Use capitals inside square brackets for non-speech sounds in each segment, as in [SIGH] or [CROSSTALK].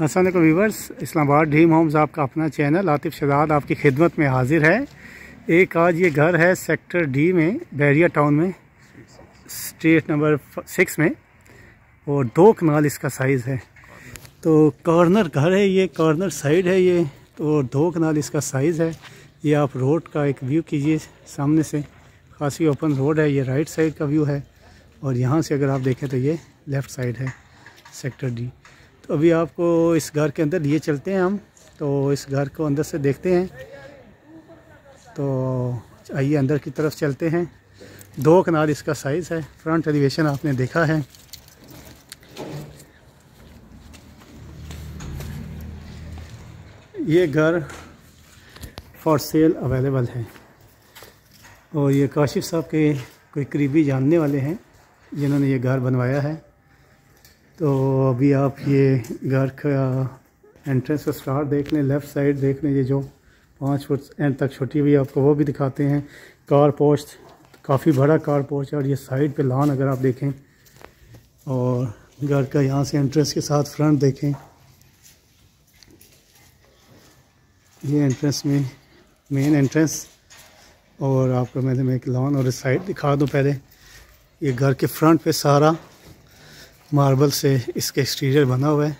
असल viewers Islamabad dream Holmes आपका अपना चैनल आतिफ शहजाद आपकी खिदमत में हाजिर है। एक आज ये घर है सेक्टर डी में, बैरिया टाउन में, स्ट्रीट नंबर सिक्स में, और दो कनाल इसका साइज़ है। तो कॉर्नर घर है ये, कॉर्नर साइड है ये तो दो कनाल इसका साइज़ है। ये आप रोड का एक व्यू कीजिए सामने से, खासी ओपन रोड है, ये राइट साइड का व्यू है, और यहाँ से अगर आप देखें तो ये लेफ़्ट साइड है सेक्टर डी। तो अभी आपको इस घर के अंदर लिए चलते हैं हम। तो इस घर को अंदर से देखते हैं। तो आइए अंदर की तरफ़ चलते हैं। दो कनाल इसका साइज़ है। फ्रंट एलिवेशन आपने देखा है। ये घर फॉर सेल अवेलेबल है। और ये काशिफ साहब के कोई करीबी जानने वाले हैं, जिन्होंने ये घर बनवाया है। तो अभी आप ये घर का एंट्रेंस का स्टार्ट देख लें लेफ़्ट साइड देख लें ये जो पाँच फुट एंड तक छोटी हुई आपको वो भी दिखाते हैं। कार पोस्ट काफ़ी बड़ा कार पोस्ट है और ये साइड पे लॉन अगर आप देखें और घर का यहाँ से एंट्रेंस के साथ फ्रंट देखें। ये एंट्रेंस में मेन एंट्रेंस और आपको मैंने मैं एक लॉन और साइड दिखा दूँ पहले। ये घर के फ्रंट पे सारा मार्बल से इसके एक्सटीरियर बना हुआ है।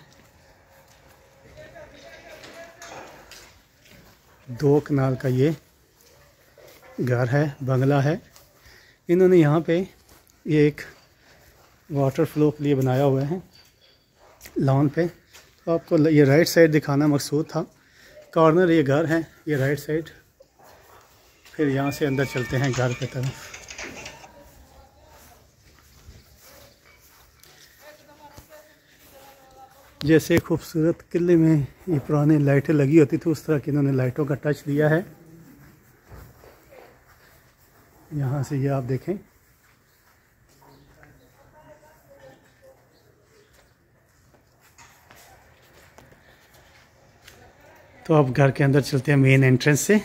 दो कनाल का ये घर है, बंगला है। इन्होंने यहाँ पे ये एक वाटर फ्लो के लिए बनाया हुआ है लॉन पे। तो आपको ये राइट साइड दिखाना मकसूद था। कॉर्नर ये घर है, ये राइट साइड फिर यहाँ से अंदर चलते हैं घर की तरफ़। जैसे खूबसूरत किले में ये पुराने लाइटें लगी होती थी, उस तरह की इन्होंने लाइटों का टच दिया है। यहाँ से ये आप देखें। तो अब घर के अंदर चलते हैं, मेन एंट्रेंस से।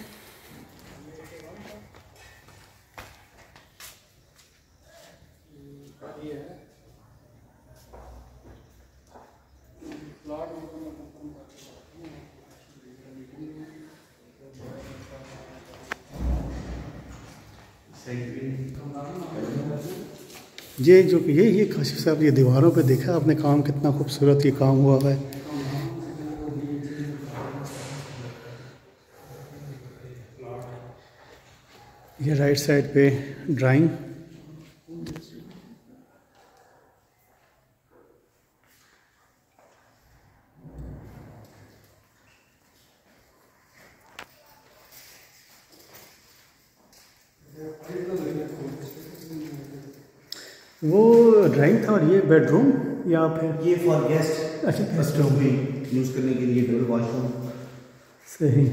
जो ये ये काशिफ साहब, ये दीवारों पे देखा, आपने काम कितना खूबसूरत ये काम हुआ है। ये राइट साइड पे ड्राइंग वो ड्राइंग था और ये बेडरूम या फिर ये फॉर गेस्ट अच्छा गेस्ट रूम यूज़ करने के लिए डबल वॉशरूम सही।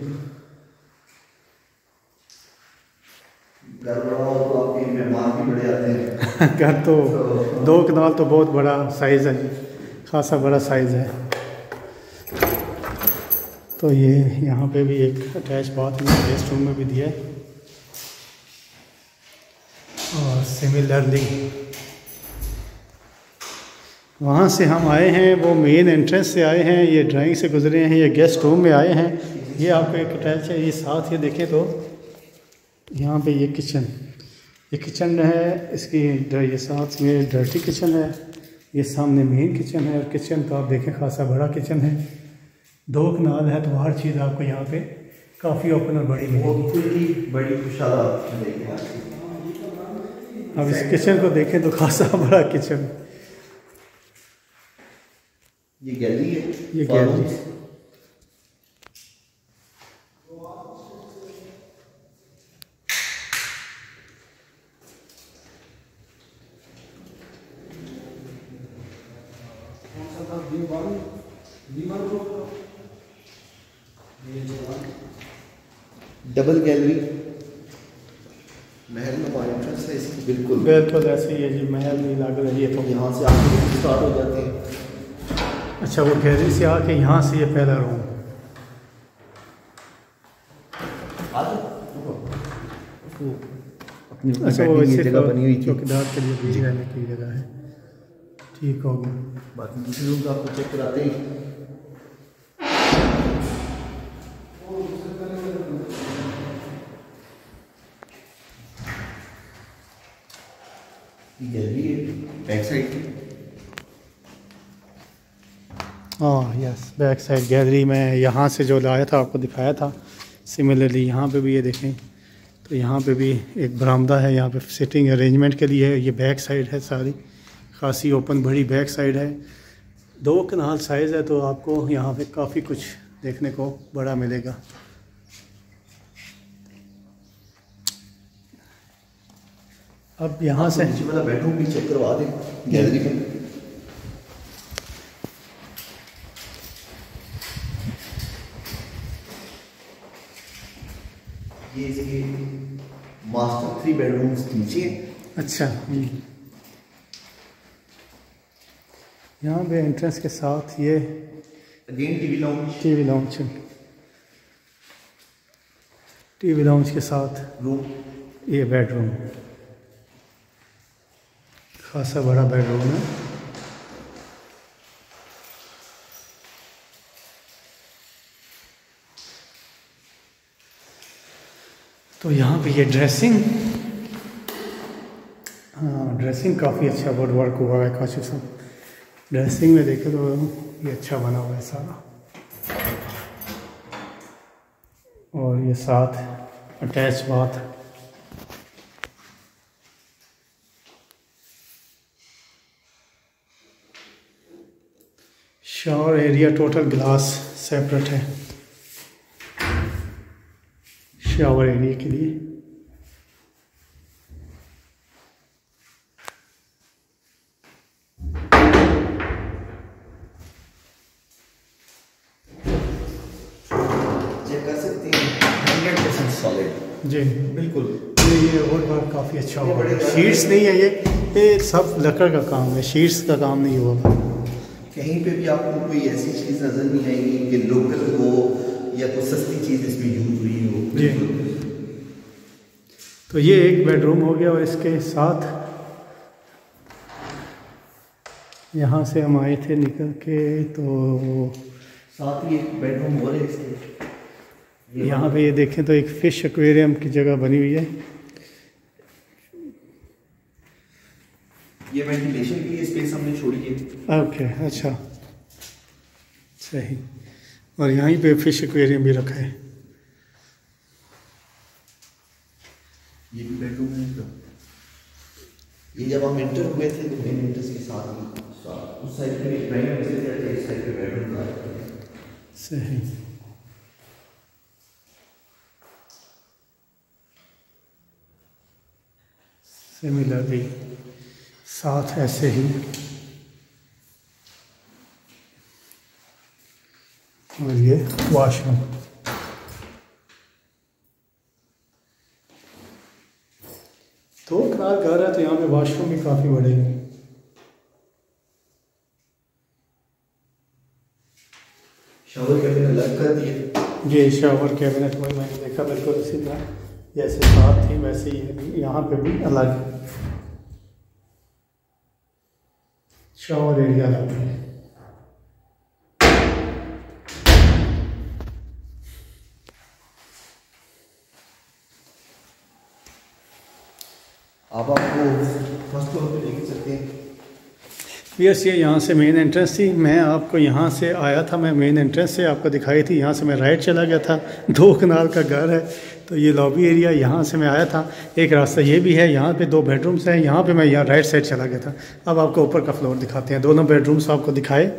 घर तो आपके मेहमान भी बड़े आते हैं। [LAUGHS] घर तो दो कनाल तो बहुत बड़ा साइज़ है खासा बड़ा साइज़ है। तो ये यहाँ पे भी एक अटैच बाथ में गेस्ट रूम में भी दिया है। और सिमिलरली वहाँ से हम आए हैं वो मेन एंट्रेंस से आए हैं ये ड्राइंग से गुजरे हैं ये गेस्ट रूम में आए हैं। ये आपको एक अटैच है ये साथ ये देखें तो यहाँ पे ये किचन ये किचन है इसकी ये साथ में डर्टी किचन है ये सामने मेन किचन है और किचन का आप देखें खासा बड़ा किचन है। दो कनाल है तो हर चीज़ आपको यहाँ पे काफ़ी ओपन और बड़ी मिलेगी। बड़ी खुशहाल अब इस किचन को देखें तो खासा बड़ा किचन ये गैलरी है ये गैलरी डबल गैलरी महल में एंट्रेंस है इसकी बिल्कुल। बिल्कुल ऐसे ही है जी महल भी लग रही है तो। यहाँ से आपके स्टार्ट हो जाते हैं। अच्छा वो गहरे से आके यहाँ से ये फैला रहा हूँ। अच्छा, तो चौकीदार के लिए रहने की जगह है। ठीक बाकी आपको बैक साइड की। यस बैक साइड गैलरी में यहाँ से जो लाया था, आपको दिखाया था। सिमिलरली यहाँ पे भी ये देखें तो यहाँ पे भी एक बरामदा है। यहाँ पे सिटिंग अरेंजमेंट के लिए है ये बैक साइड है सारी। खासी ओपन बड़ी बैक साइड है। दो कनाल साइज़ है तो आपको यहाँ पे काफ़ी कुछ देखने को बड़ा मिलेगा। अब यहाँ से नीचे बेडरूम भी चेक करवा दें गैलरी में ये इसके मास्टर थ्री बेडरूम्स नीचे। अच्छा। यहाँ पे एंट्रेंस के साथ ये again TV lounge TV lounge TV lounge के साथ रूम ये बेडरूम खासा बड़ा बेडरूम है। तो यहाँ पे ये ड्रेसिंग हाँ ड्रेसिंग काफ़ी अच्छा वर्ड वर्क हुआ है, काशी सब ड्रेसिंग में देखे तो ये अच्छा बना हुआ है सारा। और ये साथ attach bath shower area total glass separate है। शावर एरिया के लिए हैं। जी। बिल्कुल। ये और बार काफ़ी अच्छा हुआ। है शीट्स नहीं है ये ये सब लकड़ का काम है। शीट्स का काम नहीं हुआ। कहीं पे भी आपको कोई ऐसी चीज़ नज़र नहीं आएगी कि लोकल हो या कोई सस्ती चीज़ इसमें यूज़ हुई हो। बिल्कुल तो ये एक बेडरूम हो गया और इसके साथ यहाँ से हम आए थे निकल के तो साथ ही एक बेडरूम और है इसके। यहाँ पे ये देखें तो एक फ़िश एक्वेरियम की जगह बनी हुई है। ये वेंटिलेशन के लिए स्पेस हमने छोड़ी है। ओके अच्छा। सही। और यहीं पे फ़िश एक्वेरियम भी रखा है। ये भी बेडरूम है इसका ये जब हम इंटर हुए थे तो मेन इंटर्स के साथ ही साथ उस साइड पे एक ड्राइंग जाते इस साइड पे बेडरूम था। सही। सिमिलरली साथ ऐसे ही और ये वॉशरूम दो कनाल घर है तो यहाँ पे वॉशरूम भी काफ़ी बड़े हैं। शावर कैबिन अलग कर दिए ये शावर कैबिनेट वही मैंने देखा बिल्कुल इसी तरह। जैसे साथ थी वैसे ही है। यहाँ पे भी अलग शावर एरिया अलग है अब आपको फ़र्स्ट फ्लोर पे लेके चलते हैं यस ये यहाँ से मेन एंट्रेंस थी। मैं आपको यहाँ से आया था। मैं मेन एंट्रेंस से आपको दिखाई थी। यहाँ से मैं राइट चला गया था। [LAUGHS] दो कनाल का घर है। तो ये लॉबी एरिया यहाँ से मैं आया था। एक रास्ता ये भी है। यहाँ पे दो बेडरूम्स हैं। यहाँ पे मैं यहाँ राइट साइड चला गया था। अब आपको ऊपर का फ्लोर दिखाते हैं। दोनों बेडरूम्स आपको दिखाए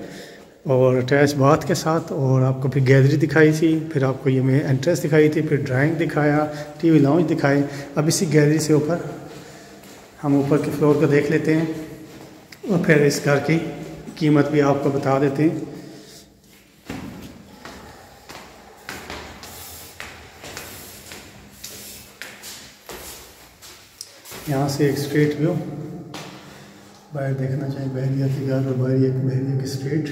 और अटैच बाथ के साथ और आपको फिर गैलरी दिखाई थी। फिर आपको ये मैं एंट्रेंस दिखाई थी। फिर ड्राइंग दिखाया टीवी लाउंज दिखाए। अब इसी गैलरी से ऊपर हम ऊपर के फ्लोर को देख लेते हैं। और फिर इस घर की कीमत भी आपको बता देते हैं। यहाँ से एक स्ट्रेट व्यू बाहर देखना चाहिए बहरिया की घर और बाहर एक बहरिया की स्ट्रेट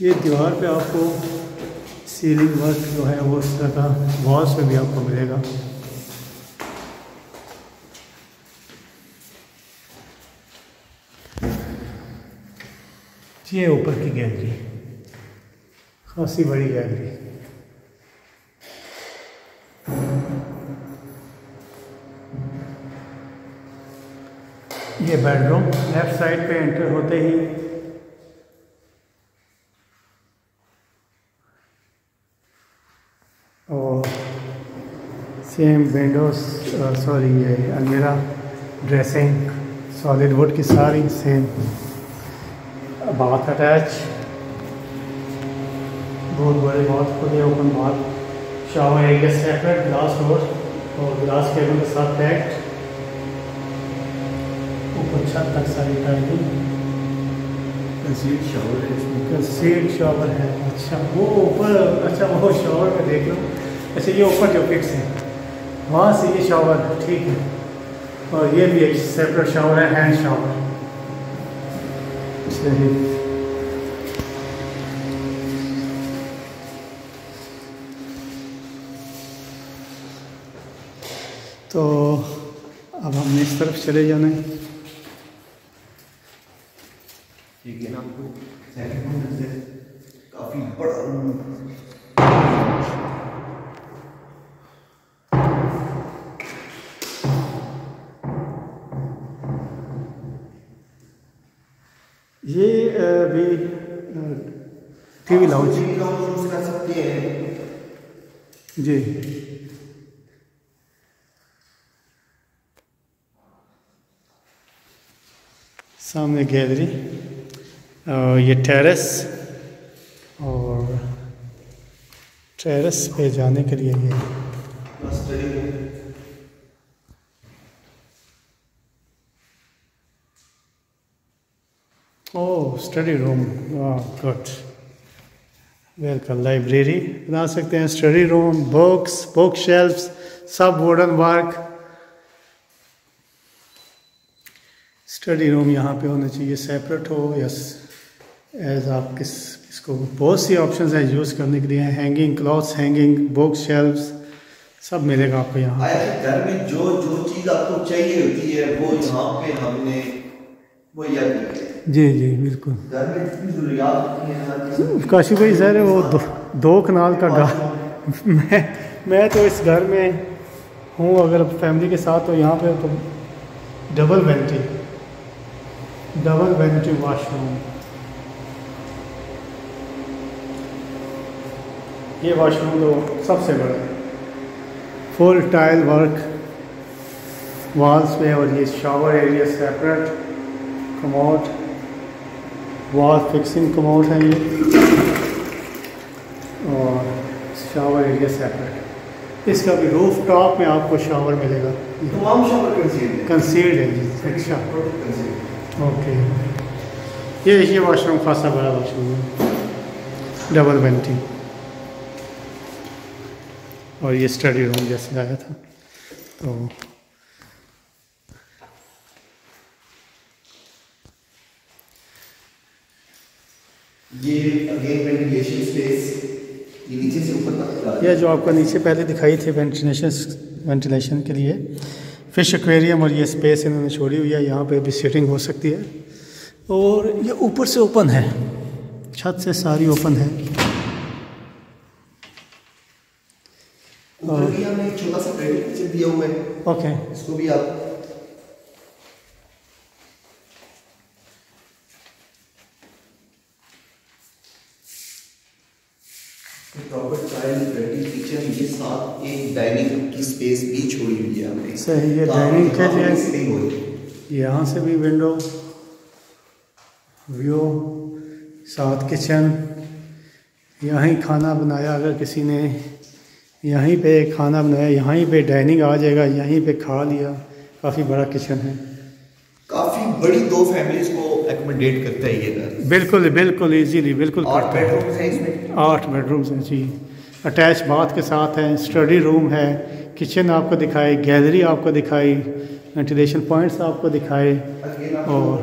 ये दीवार पे आपको सीलिंग वर्क जो है वो इस तरह का वॉल्स पे भी आपको मिलेगा। ये ऊपर की गैलरी खासी बड़ी गैलरी ये बेडरूम लेफ़्ट साइड पे एंटर होते ही। और सेम विंडोज़ सॉरी ये अलमीरा ड्रेसिंग सॉलिड वुड की सारी सेम बाथ अटैच बहुत बड़े बाथ खुले open bath shower area separate glass door और ग्लास केबल के साथ पैक्ड। ऊपर छत तक सारी टाइलिंग शावर है कंसील्ड शावर है अच्छा वो ऊपर अच्छा वो शावर में देख लो। अच्छा ये ऊपर जो फिक्स है वहाँ से ये शावर ठीक है। और ये भी एक सेपरेट शावर है हैंड शावर तो अब हम इस तरफ़ चले जाना। है टीवी लाउंज यूज़ कर सकते हैं। जी। सामने गैलरी और ये टेरेस और टेरेस पे जाने के लिए ये। ओह study room good welcome library बना सकते हैं study room books book shelfs सब वुडन वर्क स्टडी रूम यहाँ पे होना चाहिए सेपरेट हो यस एज आप किस इसको बहुत सी ऑप्शंस हैं यूज़ करने के लिए hanging clothes hanging book shelf सब मिलेगा आपको यहाँ घर में जो जो चीज़ आपको चाहिए होती है वो यहाँ पे हमने मुहैया जी जी बिल्कुल। में हैं किस्म काशी भाई सर वो दो, दो कनाल का घर [LAUGHS] मैं मैं तो इस घर में हूँ अगर फैमिली के साथ तो यहाँ पे तो double vanity double vanity washroom. ये वाशरूम तो सबसे बड़ा फुल टाइल वर्क वॉल्स पे और ये shower area separate commode wall fixing commode है ये। और शावर एरिया सेपरेट इसका भी रूफ टॉप में आपको शावर मिलेगा। तमाम शॉवर कंसील्ड है। जी। अच्छा। ओके ये ये वॉशरूम खासा बड़ा वॉशरूम है। डबल वेंटी और ये स्टडी रूम जैसे आया था। तो ये अगेन वेंटिलेशन स्पेस ये नीचे से ऊपर तक जा रहा यह जो आपको नीचे पहले दिखाई थी वेंटिलेशन वेंटिलेशन के लिए फ़िश एक्वेरियम और ये स्पेस इन्होंने छोड़ी हुई है यहाँ पे भी सीटिंग हो सकती है। और ये ऊपर से ओपन है छत से सारी ओपन है। भी हमने छोटा सा दिया हुआ है। ओके इसको भी आप साथ एक डाइनिंग की स्पेस भी छोड़ी हुई है हमने। सही, तो आप dining के यहाँ लिए- यहाँ से भी विंडो व्यू साथ किचन यहीं खाना बनाया अगर किसी ने यहीं पे खाना बनाया यहीं पे डाइनिंग आ जाएगा यहीं पे खा लिया काफ़ी बड़ा किचन है। काफ़ी बड़ी दो फैमिलीज़ को एकोमोडेट करता है ये घर। बिल्कुल बिल्कुल इजीली बिल्कुल है। बेडरूम्स हैं इसमें। आठ बेडरूम्स हैं जी। अटैच बाथ के साथ है स्टडी रूम है किचन आपको दिखाई गैलरी आपको दिखाई वेंटिलेशन पॉइंट्स आपको दिखाए और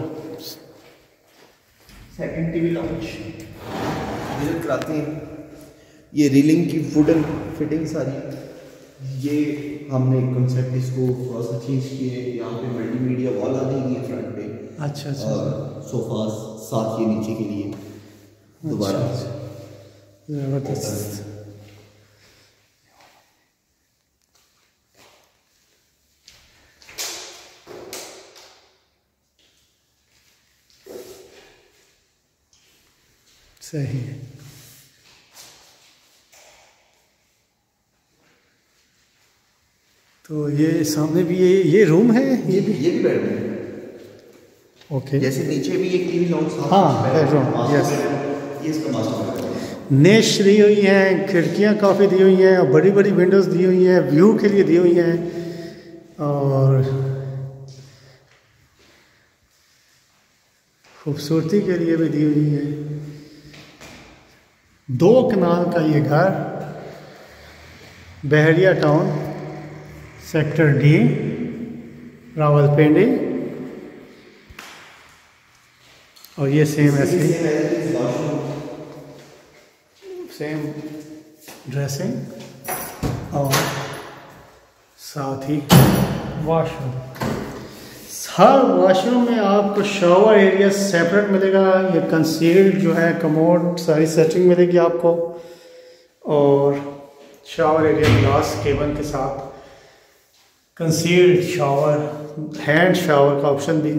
सेकंड टीवी लॉन्च विज़िट कराते हैं ये रीलिंग की वुडन फिटिंग सारी ये हमने कंसेप्ट इसको थोड़ा सा चेंज किए यहाँ पे मल्टीमीडिया वॉल आ जाएगी फ्रंट पे। अच्छा अच्छा। और सोफा साथ ये नीचे के लिए। दोबारा। ज़बरदस्त। सही है। तो ये सामने भी ये ये रूम है? ये भी? ये भी बेडरूम है। ओके जैसे नीचे भी एक टीवी लॉन्च हाँ, bedroom, yes. ये इसका मास्टर बेडरूम नेश दी हुई हैं खिड़कियाँ काफ़ी दी हुई हैं और बड़ी बड़ी विंडोज़ दी हुई हैं व्यू के लिए दी हुई हैं और खूबसूरती के लिए भी दी हुई है। दो कनाल का ये घर, Bahria town, sector D, Rawalpindi. और ये सेम ऐसे सेम ड्रेसिंग और साथ ही वॉशरूम हर वॉशरूम में आपको शावर एरिया सेपरेट मिलेगा, ये कंसील्ड जो है कमोड सारी सेटिंग मिलेगी आपको। और शावर एरिया ग्लास केबल के साथ कंसील्ड शावर हैंड शावर का ऑप्शन भी,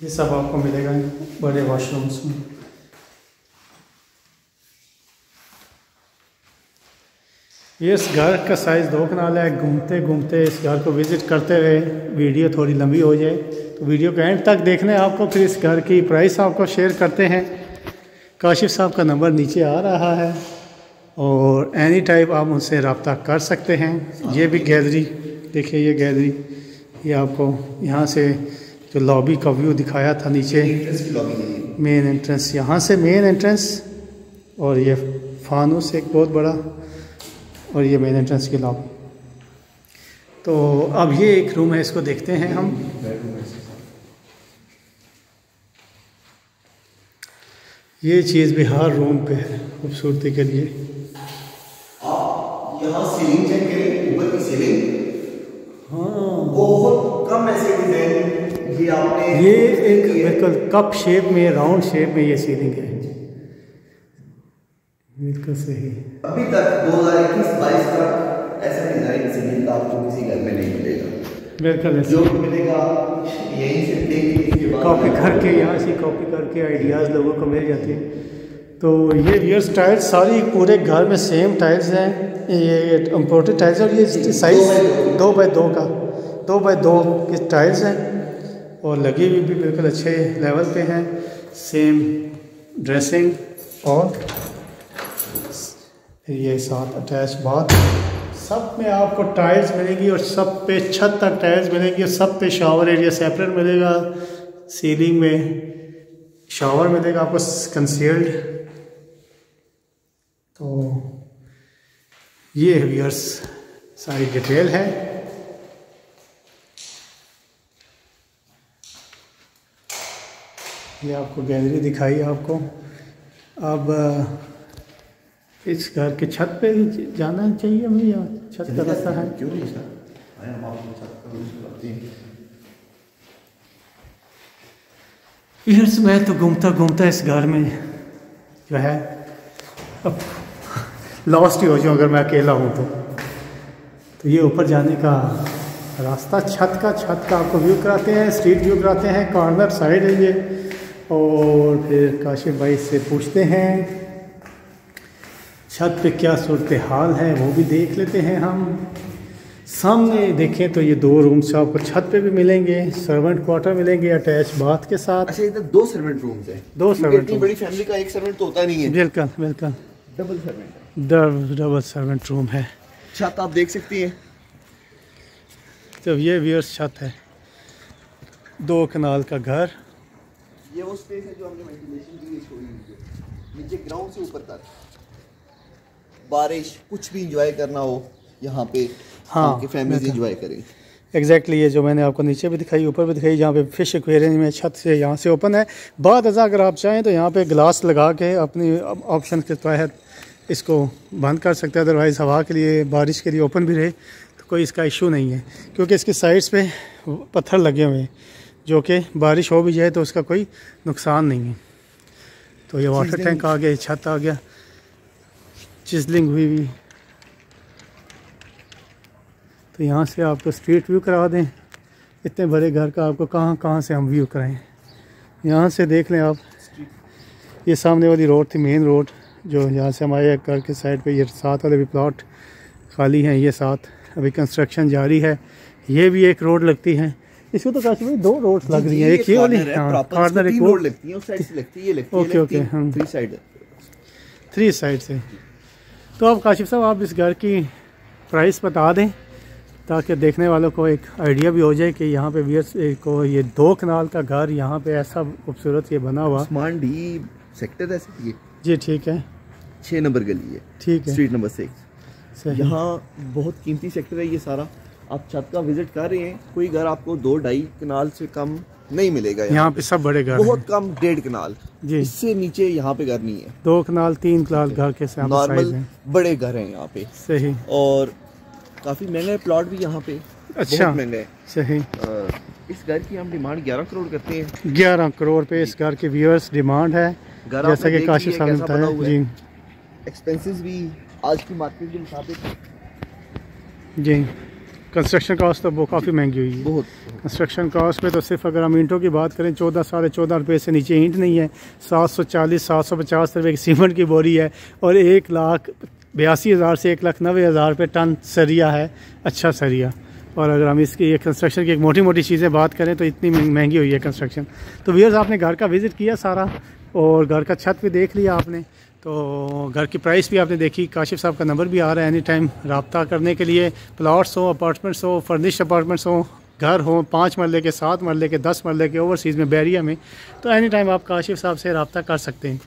ये सब आपको मिलेगा बड़े वॉशरूम्स में। ये इस घर का साइज़ दो कनाल है। घूमते घूमते इस घर को विज़िट करते हुए वीडियो थोड़ी लंबी हो जाए। तो वीडियो के एंड तक देखने आपको फिर इस घर की प्राइस आपको शेयर करते हैं। काशिफ साहब का नंबर नीचे आ रहा है और एनी टाइप आप उनसे रबता कर सकते हैं। ये भी गैलरी देखिए ये गैलरी ये आपको यहाँ से जो लॉबी का व्यू दिखाया था नीचे। मेन एंट्रेंस यहाँ से मेन एंट्रेंस और ये फानूस एक बहुत बड़ा और ये मेन एंट्रेंस की लॉबी तो अब ये एक रूम है इसको देखते हैं हम। ये चीज़ भी हर रूम पे है खूबसूरती के लिए। आप यहाँ सीलिंग चेक करें ऊपर की सीलिंग हाँ। बहुत कम ऐसे डिज़ाइन ये आपने ये एक बिल्कुल कप शेप में राउंड शेप में ये सीलिंग है। बिल्कुल सही। अभी तक 2021-22 तक ऐसा डिज़ाइन सीलिंग का आपको किसी घर में नहीं मिलेगा। बिल्कुल जो मिलेगा यहीं से कॉपी करके यहाँ से कॉपी करके आइडियाज़ लोगों को मिल जाते। हैं तो ये रियर्स टाइल्स सारी पूरे घर में सेम टाइल्स हैं। ये इम्पोर्टेड टाइल्स और ये साइज़ दो। बाय दो का दो बाय दो की टाइल्स हैं। और लगी हुई भी बिल्कुल अच्छे लेवल पे हैं। सेम ड्रेसिंग और ये साथ अटैच बाथ सब में आपको टाइल्स मिलेंगी और सब पे छत तक टाइल्स मिलेंगी और सब पे शावर एरिया सेपरेट मिलेगा। सीलिंग में शावर मिलेगा आपको कंसील्ड तो ये व्यूअर्स सारी डिटेल है। ये आपको गैलरी दिखाई आपको। अब इस घर के छत पे ही जाना चाहिए हमें या छत का रास्ता है? क्यों नहीं सर? हम आपको छत पर यूज़ करते ईयर्स मैं तो घूमता घूमता इस घर में जो है अब लॉस्ट ही हो जाऊँ अगर मैं अकेला हूँ तो। तो ये ऊपर जाने का रास्ता छत का छत का आपको व्यू कराते हैं स्ट्रीट व्यू कराते हैं कॉर्नर साइड है ये। और फिर काशिफ भाई से पूछते हैं छत पे क्या सूरत हाल है वो भी देख लेते हैं हम। सामने देखें तो ये दो रूम्स आपको छत पे भी मिलेंगे सर्वेंट क्वार्टर मिलेंगे अटैच बाथ के साथ। अच्छा इधर दो सर्वेंट रूम्स हैं। दो servant इतनी बड़ी फैमिली का एक सर्वेंट तो होता नहीं है। बिल्कुल बिल्कुल। डबल सर्वेंट है डब- डबल सर्वेंट रूम है। छत आप देख सकती हैं। तो ये व्यूअर्स छत है। दो कनाल का घर। ये वो स्पेस है जो हमने वेंटिलेशन के लिए छोड़ी हुई है। नीचे ग्राउंड से ऊपर तक। बारिश कुछ भी इंजॉय करना हो यहाँ पे हाँ, फैमिली इंजॉय करें। एग्जैक्टली ये जो मैंने आपको नीचे भी दिखाई ऊपर भी दिखाई जहाँ पे फ़िश एक्वेरियम में छत से यहाँ से ओपन है। बाद अज़ा अगर आप चाहें तो यहाँ पे ग्लास लगा के अपनी ऑप्शन के तहत इसको बंद कर सकते हैं। अदरवाइज़ हवा के लिए बारिश के लिए ओपन भी रहे तो कोई इसका इशू नहीं है। क्योंकि इसके साइड्स पे पत्थर लगे हुए हैं जो कि बारिश हो भी जाए तो उसका कोई नुकसान नहीं है। तो ये वाटर टैंक आ गया छत आ गया। चिजलिंग हुई हुई। तो यहाँ से आपको स्ट्रीट व्यू करा दें। इतने बड़े घर का आपको कहाँ कहाँ से हम व्यू कराएँ। यहाँ से देख लें आप। ये सामने वाली रोड थी मेन रोड जो यहाँ से हमारे घर के साइड पे। ये साथ वाले भी प्लॉट खाली हैं ये साथ अभी कंस्ट्रक्शन जारी है। ये भी एक रोड लगती है। इसको तो काफ़ी भाई दो रोड लग रही है। एक ये वाली हाँ कॉर्नर एक रोड लगती है उस साइड से लगती है ये लगती है ओके ओके हाँ। थ्री साइड थ्री साइड से। तो अब काशिफ साहब आप इस घर की प्राइस बता दें ताकि देखने वालों को एक आइडिया भी हो जाए कि यहाँ पे वियर्स को ये दो कनाल का घर यहाँ पे ऐसा खूबसूरत ये बना हुआ। उस्मान डी सेक्टर है सर ये। जी ठीक है। छः नंबर गली है। ठीक है। स्ट्रीट नंबर सिक्स यहाँ बहुत कीमती सेक्टर है ये सारा। आप छत का विज़िट कर रहे हैं कोई घर आपको दो ढाई कनाल से कम नहीं मिलेगा यहाँ पे। सब बड़े घर बहुत कम डेढ़ कनाल। जी। इससे नीचे यहाँ पे घर नहीं है। दो कनाल तीन कनाल घर के नॉर्मल बड़े घर हैं यहाँ पे। सही। और काफ़ी महँगा प्लॉट भी यहाँ पे। अच्छा। महँगा है। सही। इस घर की हम डिमांड 11 करोड़ करते हैं। ग्यारह करोड़ पे इस घर के व्यूअर्स डिमांड है। जैसा कि काशिफ साहब ने बताया। जी। एक्सपेंसेस भी आज की मार्केट के मुताबिक। जी। कंस्ट्रक्शन कास्ट तो वो काफ़ी महँगी हुई है। बहुत। कंस्ट्रक्शन कास्ट में तो सिर्फ़ अगर हम ईंटों की बात करें चौदह साढ़े चौदह रुपये से नीचे ईंट नहीं है। सात सौ चालीस सात सौ पचास रुपये की सीमेंट की बोरी है और एक लाख बयासी हज़ार से एक लाख नबे हज़ार रुपये टन सरिया है अच्छा सरिया। और अगर हम इसकी ये कंस्ट्रक्शन की एक मोटी मोटी चीज़ें बात करें तो इतनी महँगी हुई है कंस्ट्रक्शन तो व्यर्स आपने घर का विज़िट किया सारा और घर का छत भी देख लिया आपने। तो घर की प्राइस भी आपने देखी, काशिफ साहब का नंबर भी आ रहा है एनी टाइम रबता करने के लिए। प्लाट्स हो अपार्टमेंट्स हो फर्निश अपार्टमेंट्स हो, घर हो, पाँच मरले के, सात मरले के, दस मरले के ओवरसीज़ में, बैरिया में तो एनी टाइम आप काशिफ साहब से रबता कर सकते हैं।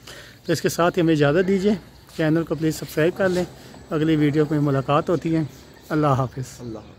तो इसके साथ ही हमें इजाज़त दीजिए चैनल को प्लीज़ सब्सक्राइब कर लें। अगली वीडियो में मुलाकात होती है। अल्लाह हाफिज़। अल्लाह